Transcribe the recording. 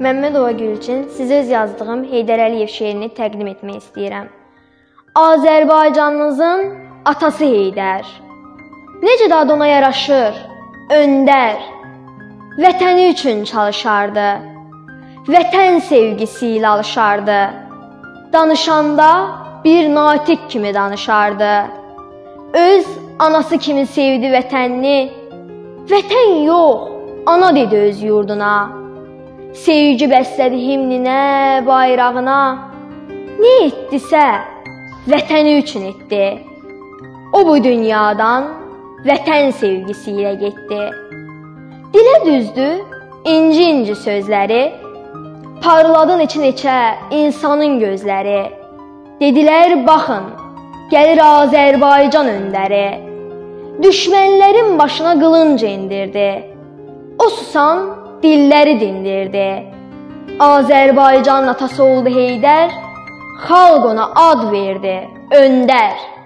Məmmədova Gülçin sizə öz yazdığım Heydər Əliyev şeirini təqdim etmək istəyirəm. Azərbaycanımızın atası Heydər. Necə də ona yaraşır? Öndər. Vətəni üçün çalışardı. Vətən sevgisi ilə alışardı. Danışanda bir natiq kimi danışardı. Öz anası kimi sevdi vətənini. Vətən yox, ana dedi öz yurduna. Sevgi bəslədi himninə, bayrağına. Nə etdisə, vətəni üçün etdi. O bu dünyadan vətən sevgisi ilə getdi. Dilə düzdü inci-inci sözləri, parladı neçə-neçə insanın gözləri. Dedilər, baxın, gəlir Azərbaycan öndəri. Düşmənlərin başına qılınc endirdi. O susan dilləri dindirdi. Azərbaycan atası oldu Heydər, xalq ona ad verdi, öndər.